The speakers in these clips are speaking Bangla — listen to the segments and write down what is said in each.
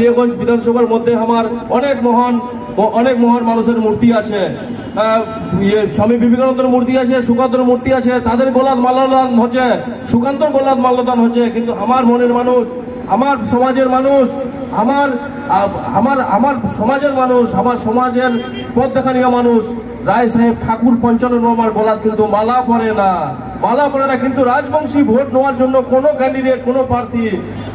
কালিয়াগঞ্জ বিধানসভার মধ্যে আমার অনেক মহান অনেক মহান মানুষের মূর্তি আছে। ইয়ে, স্বামী বিবেকানন্দের মূর্তি আছে সুকান্তর মূর্তি আছে তাদের গোলাদ মাল্যদান হচ্ছে সুকান্তর গোলাদ মাল্যদান হচ্ছে কিন্তু আমার মনের মানুষ আমার সমাজের মানুষ আমার আমার আমার সমাজের মানুষ আমার সমাজের পথ দেখানীয় মানুষ রায় সাহেব ঠাকুর পঞ্চানন বর্মার গোলাদ কিন্তু মালা পরে না। মালা পরে না কিন্তু রাজবংশী ভোট নেওয়ার জন্য কোনো ক্যান্ডিডেট কোনো প্রার্থী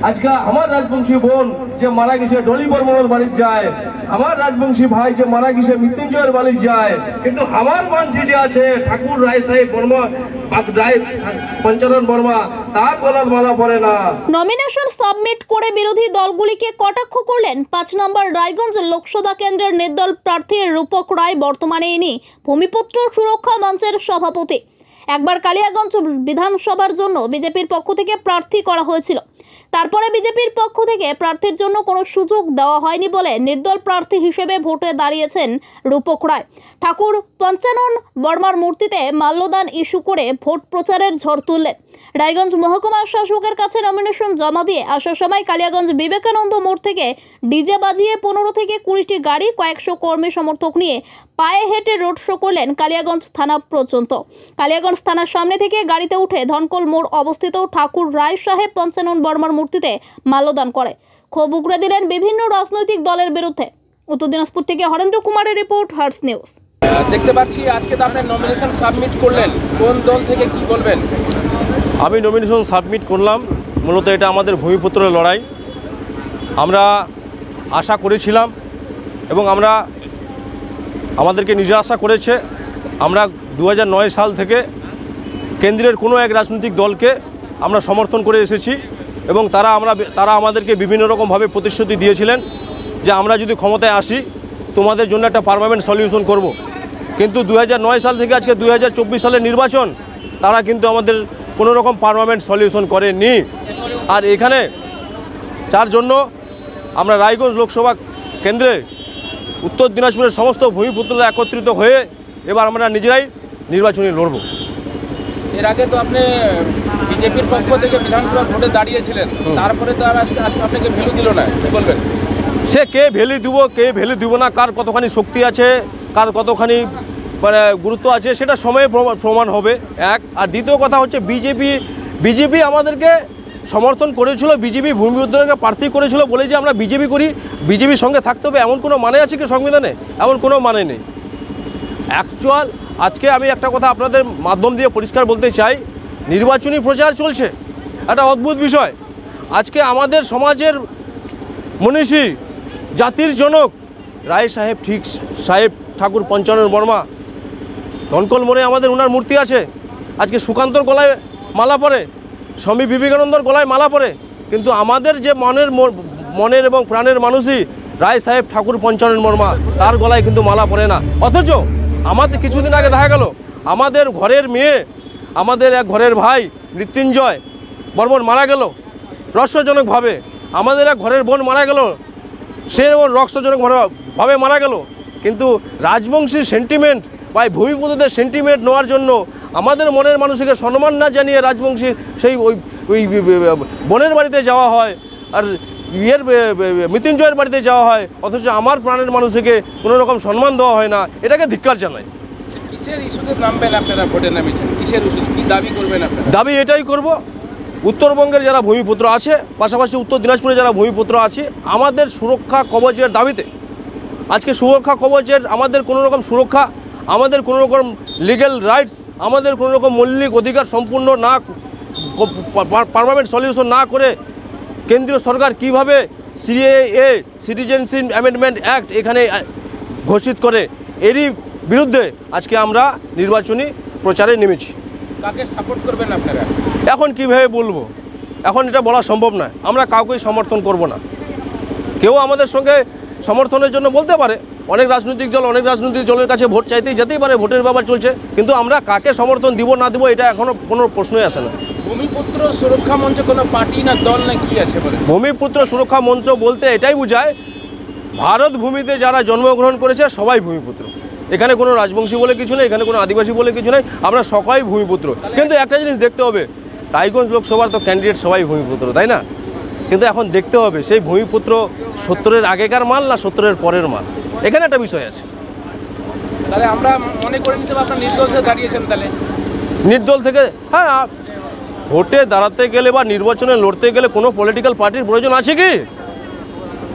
আজকে আমার রাজবংশী বোন যে মারা গেছে, ডলি বর্মনের বাড়ি যায়। আমার রাজবংশী ভাই যে মারা গেছে, মৃত্যুঞ্জয়ের বাড়ি যায়। কিন্তু আমার মানছি যে আছে ঠাকুর রায় সাহেব বর্মা পাঁচ নম্বর রায়গঞ্জ লোকসভা কেন্দ্রের রূপক রায়, বর্তমানে ইনি ভূমিপুত্র সুরক্ষা সভাপতি। একবার কালিয়াগঞ্জ বিধানসভার জন্য বিজেপির পক্ষ থেকে প্রার্থী করা হয়েছিল। তারপরে বিজেপির পক্ষ থেকে প্রার্থীর জন্য কোনো সুযোগ দেওয়া হয়নি বলে নির্দল প্রার্থী হিসেবে ভোটে দাঁড়িয়েছেন রূপক রায়। ঠাকুর পঞ্চানন বর্মার মূর্তিতে মাল্যদান ইস্যু করে ভোট প্রচারের ঝড় তুললেন। রায়গঞ্জ মহকুমা শাসকের কাছে নমিনেশন জমা দিয়ে আসার সময় কালিয়াগঞ্জ বিবেকানন্দ মোড় থেকে ডিজে বাজিয়ে পনেরো থেকে কুড়িটি গাড়ি, কয়েকশো কর্মী সমর্থক নিয়ে পায়ে হেঁটে রোড শো করলেন কালিয়াগঞ্জ থানা পর্যন্ত। কালিয়াগঞ্জ থানার সামনে থেকে গাড়িতে উঠে ধনকল মোড় অবস্থিত ঠাকুর রায় সাহেব পঞ্চানন বর্মার মূর্তিতে মাল্যদান করে। ক্ষোভ উগড়ে দিলেন বিভিন্ন রাজনৈতিক দলের বিরুদ্ধে। উত্তর দিনাজপুর থেকে হরেন্দ্র কুমারের রিপোর্ট হার্স নিউজ। দেখতে পাচ্ছি আজকে তো আপনি নমিনেশন সাবমিট করলেন। কোন দল থেকে কি বলবেন? আমি নমিনেশন সাবমিট করলাম। মূলত এটা আমাদের ভূমিপুত্রের লড়াই। আমরা আশা করেছিলাম এবং আমরা আমাদেরকে আশা করেছে আমরা দু হাজার নয় সাল থেকে কেন্দ্রের কোনো এক রাজনৈতিক দলকে আমরা সমর্থন করে এসেছি এবং তারা আমরা তারা আমাদেরকে বিভিন্ন রকমভাবে প্রতিশ্রুতি দিয়েছিলেন যে আমরা যদি ক্ষমতায় আসি, তোমাদের জন্য একটা পারমানেন্ট সলিউশন করব। কিন্তু দু হাজার নয় সাল থেকে আজকে দু সালের নির্বাচন, তারা কিন্তু আমাদের কোনো রকম পার্মানেন্ট সলিউশন করেনি আর এখানে, যার জন্য আমরা রায়গঞ্জ লোকসভা কেন্দ্রে উত্তর দিনাজপুরের সমস্ত ভূমিপুত্ররা একত্রিত হয়ে এবার আমরা নিজেরাই নির্বাচনী লড়ব। এর আগে তো আপনি বিজেপির পক্ষ থেকে বিধানসভা ভোটে দাঁড়িয়েছিলেন। তারপরে তো আর আপনাকে ভ্যালু দিল না কি বলবেন? সে কে ভ্যালু দিব কে ভ্যালু দিব না কার কতখানি শক্তি আছে কার কতখানি মানে গুরুত্ব আছে সেটা সময়ে প্রমা- প্রমাণ হবে এক। আর দ্বিতীয় কথা হচ্ছে বিজেপি বিজেপি আমাদেরকে সমর্থন করেছিল, বিজেপি ভূমিপুত্রকে প্রার্থী করেছিল বলে যে আমরা বিজেপি করি, বিজেপির সঙ্গে থাকতে হবে, এমন কোনো মানে আছে কি সংবিধানে? এমন কোনো মানে নেই। অ্যাকচুয়াল আজকে আমি একটা কথা আপনাদের মাধ্যম দিয়ে পরিষ্কার বলতে চাই, নির্বাচনী প্রচার চলছে। একটা অদ্ভুত বিষয়। আজকে আমাদের সমাজের মনীষী, জাতির জনক, রায় সাহেব ঠিক, সাহেব ঠাকুর পঞ্চানন বর্মা, ধনকল মোড়ে আমাদের ওনার মূর্তি আছে। আজকে সুকান্তর গলায় মালা পরে। স্বামী বিবেকানন্দর গলায় মালা পরে। কিন্তু আমাদের যে মনের মনের এবং প্রাণের মানুষই রায় সাহেব ঠাকুর পঞ্চানন বর্মা, তার গলায় কিন্তু মালা পরে না। অথচ আমাদের কিছুদিন আগে দেখা গেল, আমাদের ঘরের মেয়ে, আমাদের এক ঘরের ভাই মৃত্যুঞ্জয় বর্মন মারা গেল রহস্যজনকভাবে। আমাদের এক ঘরের বোন মারা গেল, সে ওর রক্তজনক ভাবে মারা গেল। কিন্তু রাজবংশী সেন্টিমেন্ট বা এই ভূমিপুত্রদের সেন্টিমেন্ট নেওয়ার জন্য আমাদের মনের মানুষকে সম্মান না জানিয়ে রাজবংশী সেই ওই ওই বোনের বাড়িতে যাওয়া হয় আর ইয়ের মৃত্যুঞ্জয়ের বাড়িতে যাওয়া হয় অথচ আমার প্রাণের মানুষকে কোনো রকম সম্মান দেওয়া হয় না এটাকে ধিক্কার দাবি দাবি এটাই করব উত্তরবঙ্গের যারা ভূমিপুত্র আছে পাশাপাশি উত্তর দিনাজপুরে যারা ভূমিপুত্র আছে আমাদের সুরক্ষা কবচের দাবিতে আজকে সুরক্ষা কবচের আমাদের কোনো রকম সুরক্ষা আমাদের কোনো রকম লিগ্যাল রাইটস আমাদের কোনো রকম মৌলিক অধিকার সম্পূর্ণ না পারমানেন্ট সলিউশন না করে কেন্দ্রীয় সরকার কীভাবে সিএএ সিটিজেনশিপ অ্যামেন্ডমেন্ট অ্যাক্ট এখানে ঘোষিত করে এরই বিরুদ্ধে আজকে আমরা নির্বাচনী প্রচারে নেমেছি। কাকে সাপোর্ট করবেন আপনারা? এখন কীভাবে বলব? এখন এটা বলা সম্ভব নয়। আমরা কাউকেই সমর্থন করব না। কেউ আমাদের সঙ্গে সমর্থনের জন্য বলতে পারে অনেক রাজনৈতিক দল অনেক রাজনৈতিক দলের কাছে ভোট চাইতেই যেতেই পারে ভোটের ব্যাপার চলছে। কিন্তু আমরা কাকে সমর্থন দিব না দিব এটা এখনও কোনো প্রশ্নই আসে না। ভূমিপুত্র সুরক্ষা মঞ্চে কোনো পার্টি না দল না কি আছে ভূমিপুত্র সুরক্ষা মঞ্চ বলতে এটাই বোঝায় ভারত ভূমিতে যারা জন্মগ্রহণ করেছে সবাই ভূমিপুত্র। এখানে কোনো রাজবংশী বলে কিছু নেই এখানে কোনো আদিবাসী বলে কিছু নেই আমরা সবাই ভূমিপুত্র। কিন্তু একটা জিনিস দেখতে হবে রায়গঞ্জ লোকসভার তো ক্যান্ডিডেট সবাই ভূমিপুত্র তাই না? কিন্তু এখন দেখতে হবে সেই ভূমিপুত্র সত্তরের আগেকার মাল না সত্তরের পরের মাল? এখানে একটা বিষয় আছে। তাহলে আমরা মনে করে নিতে আপনার নির্দোষে দাঁড়িয়েছেন তাহলে। নির্দল থেকে হ্যাঁ ভোটে দাঁড়াতে গেলে বা নির্বাচনে লড়তে গেলে কোনো পলিটিক্যাল পার্টির প্রয়োজন আছে কি?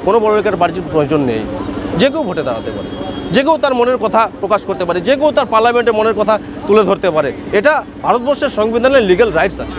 কোনো পলিটিক্যাল পার্টির প্রয়োজন নেই। যে কেউ ভোটে দাঁড়াতে পারে। যে কেউ তার মনের কথা প্রকাশ করতে পারে। যে কেউ তার পার্লামেন্টে মনের কথা তুলে ধরতে পারে। এটা ভারতবর্ষের সংবিধানের লিগ্যাল রাইটস আছে।